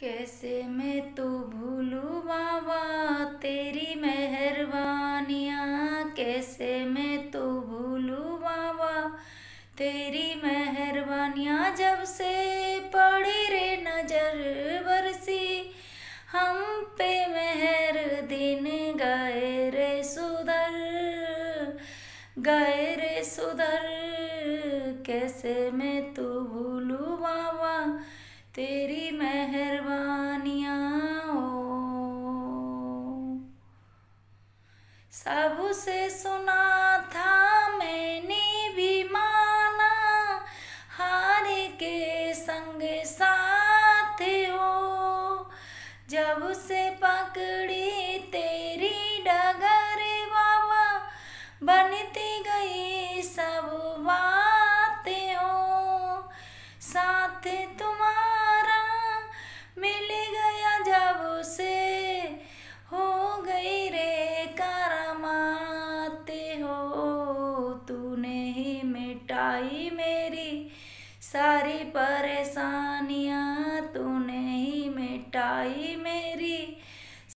कैसे मैं तो भूलूँ बाबा तेरी मेहरबानियाँ। कैसे मैं तो भूलूँ बाबा तेरी मेहरबानियाँ। जब से पड़ी रे नज़र बरसी, हम पे मेहर दिन गए रे सुधर, गए रे सुधर। कैसे मैं तो भूलूँ बाबा तेरी सबसे सुना था मैंने भी माना, हार के संग साथ हो। जब से पकड़ी तेरी डगर बाबा, बनती आई मेरी सारी परेशानियाँ तूने ही मिटाई मेरी।